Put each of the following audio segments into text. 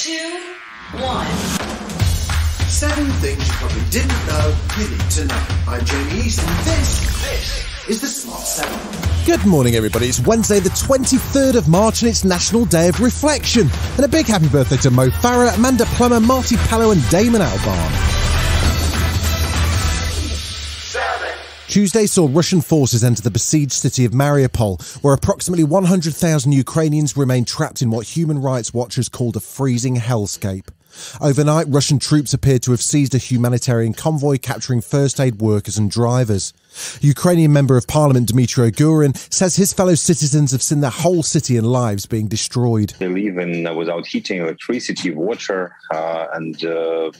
two, one. Seven things you probably didn't know you need to know. I'm Jamie East, and this, this is the Smart 7. Good morning, everybody. It's Wednesday, the 23rd of March, and it's National Day of Reflection. And a big happy birthday to Mo Farah, Amanda Plummer, Marty Pellow, and Damon Albarn. Tuesday saw Russian forces enter the besieged city of Mariupol, where approximately 100,000 Ukrainians remain trapped in what human rights watchers called a freezing hellscape. Overnight, Russian troops appeared to have seized a humanitarian convoy capturing first aid workers and drivers. Ukrainian Member of Parliament Dmytro Gurin says his fellow citizens have seen their whole city and lives being destroyed. They live in uh, without heating, electricity, water, uh, and uh,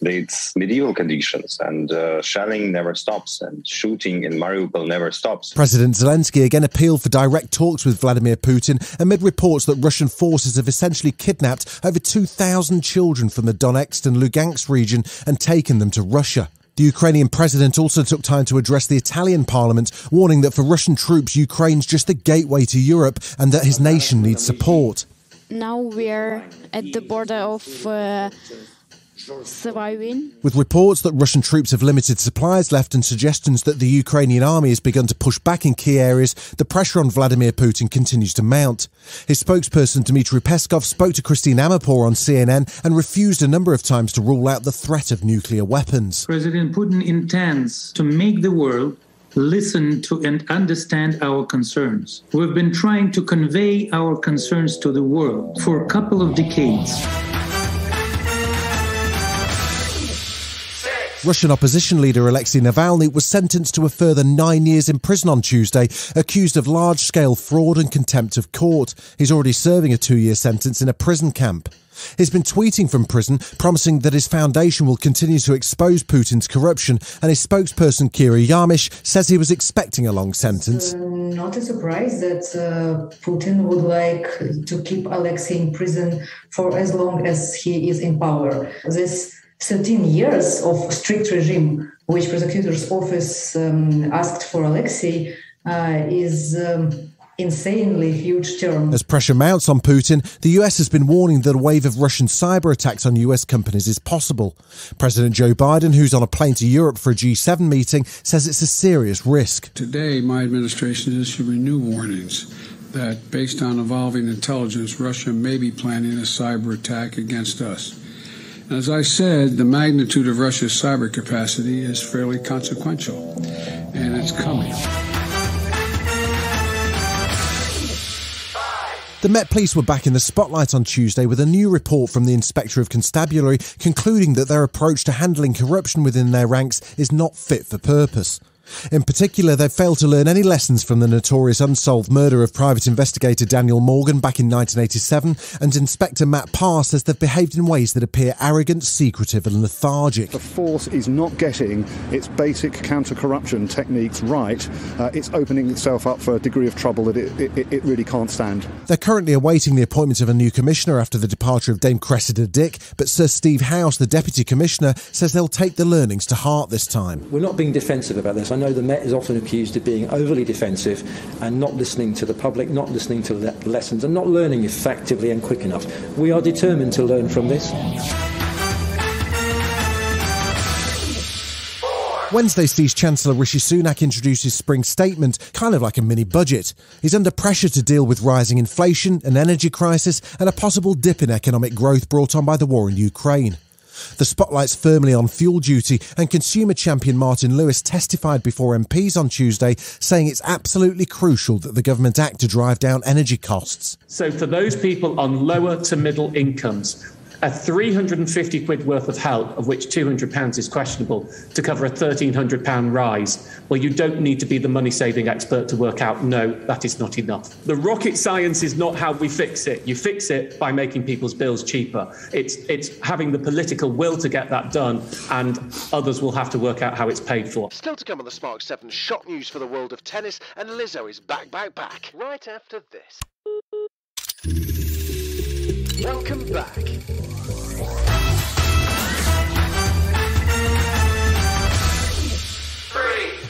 it's medieval conditions and uh, shelling never stops and shooting in Mariupol never stops. President Zelensky again appealed for direct talks with Vladimir Putin amid reports that Russian forces have essentially kidnapped over 2,000 children from the Donetsk and Lugansk region and taken them to Russia. The Ukrainian president also took time to address the Italian parliament, warning that for Russian troops, Ukraine's just the gateway to Europe and that his nation needs support. Now we're at the border of uh, with reports that Russian troops have limited supplies left and suggestions that the Ukrainian army has begun to push back in key areas, the pressure on Vladimir Putin continues to mount. His spokesperson Dmitry Peskov spoke to Christine Amanpour on CNN and refused a number of times to rule out the threat of nuclear weapons. President Putin intends to make the world listen to and understand our concerns. We've been trying to convey our concerns to the world for a couple of decades. Russian opposition leader Alexei Navalny was sentenced to a further nine years in prison on Tuesday, accused of large scale fraud and contempt of court. He's already serving a two year sentence in a prison camp. He's been tweeting from prison, promising that his foundation will continue to expose Putin's corruption, and his spokesperson Kira Yarmysh says he was expecting a long sentence. Uh, not a surprise that uh, Putin would like to keep Alexei in prison for as long as he is in power. This 13 years of strict regime, which prosecutor's office um, asked for Alexei, uh, is um, insanely huge term. As pressure mounts on Putin, the US has been warning that a wave of Russian cyber attacks on US companies is possible. President Joe Biden, who's on a plane to Europe for a G7 meeting, says it's a serious risk. Today, my administration is issuing new warnings that based on evolving intelligence, Russia may be planning a cyber attack against us. As I said, the magnitude of Russia's cyber capacity is fairly consequential, and it's coming. The Met Police were back in the spotlight on Tuesday with a new report from the Inspector of Constabulary concluding that their approach to handling corruption within their ranks is not fit for purpose. In particular, they've failed to learn any lessons from the notorious unsolved murder of private investigator Daniel Morgan back in 1987, and Inspector Matt Parr says they've behaved in ways that appear arrogant, secretive, and lethargic. The force is not getting its basic counter corruption techniques right. Uh, it's opening itself up for a degree of trouble that it, it, it, really can't stand. They're currently awaiting the appointment of a new commissioner after the departure of Dame Cressida Dick, but Sir Steve House, the deputy commissioner, says they'll take the learnings to heart this time. We're not being defensive about this. I know the Met is often accused of being overly defensive and not listening to the public, not listening to le- lessons, and not learning effectively and quick enough. We are determined to learn from this. Wednesday sees Chancellor Rishi Sunak introduce his spring statement, kind of like a mini budget. He's under pressure to deal with rising inflation, an energy crisis, and a possible dip in economic growth brought on by the war in Ukraine. The spotlight's firmly on fuel duty, and consumer champion Martin Lewis testified before MPs on Tuesday, saying it's absolutely crucial that the government act to drive down energy costs. So, for those people on lower to middle incomes, a 350 quid worth of help, of which 200 pounds is questionable, to cover a 1300 pound rise. Well, you don't need to be the money saving expert to work out, no, that is not enough. The rocket science is not how we fix it. You fix it by making people's bills cheaper. It's, it's having the political will to get that done, and others will have to work out how it's paid for. Still to come on the Smart 7 shock news for the world of tennis, and Lizzo is back, back, back, right after this. Welcome back.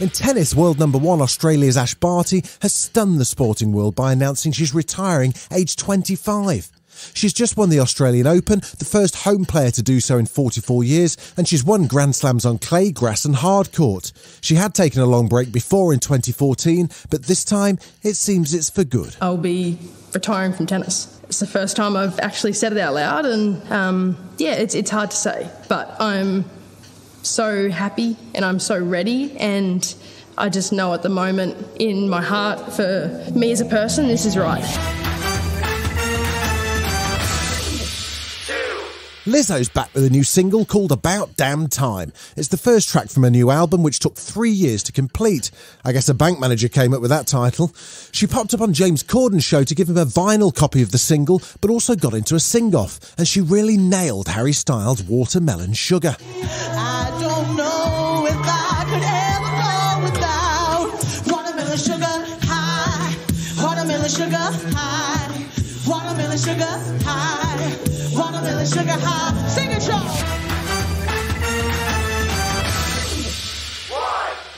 In tennis, world number one Australia's Ash Barty has stunned the sporting world by announcing she's retiring aged 25. She's just won the Australian Open, the first home player to do so in 44 years, and she's won Grand Slams on clay, grass, and hard court. She had taken a long break before in 2014, but this time it seems it's for good. I'll be retiring from tennis. It's the first time I've actually said it out loud, and um, yeah, it's, it's hard to say, but I'm so happy and I'm so ready, and I just know at the moment in my heart for me as a person, this is right. Lizzo's back with a new single called About Damn Time. It's the first track from a new album which took three years to complete. I guess a bank manager came up with that title. She popped up on James Corden's show to give him a vinyl copy of the single, but also got into a sing off, and she really nailed Harry Styles' Watermelon Sugar. Sugar high, watermelon sugar high, watermelon sugar high. Sing it, y'all.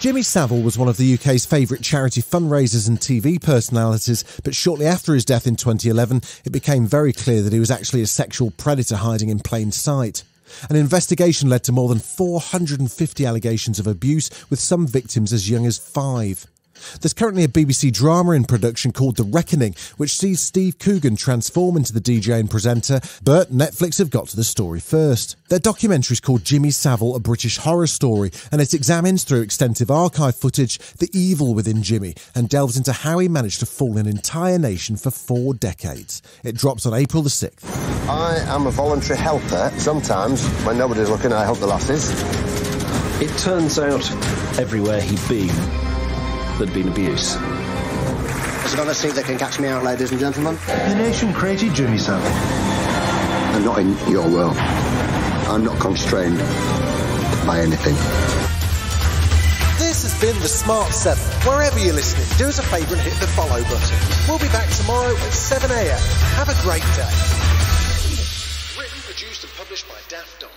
Jimmy Savile was one of the UK's favourite charity fundraisers and TV personalities, but shortly after his death in 2011, it became very clear that he was actually a sexual predator hiding in plain sight. An investigation led to more than 450 allegations of abuse, with some victims as young as five. There's currently a BBC drama in production called The Reckoning, which sees Steve Coogan transform into the DJ and presenter, but Netflix have got to the story first. Their documentary is called Jimmy Savile, a British horror story, and it examines through extensive archive footage the evil within Jimmy and delves into how he managed to fool an entire nation for four decades. It drops on April the 6th. I am a voluntary helper. Sometimes, when nobody's looking, I help the lasses. It turns out everywhere he'd been, there'd been abuse. Has got a seat that can catch me out, ladies and gentlemen? The nation created Jimmy Savile. I'm not in your world. I'm not constrained by anything. This has been The Smart 7. Wherever you're listening, do us a favour and hit the follow button. We'll be back tomorrow at 7am. Have a great day. Written, produced, and published by Daft Doris.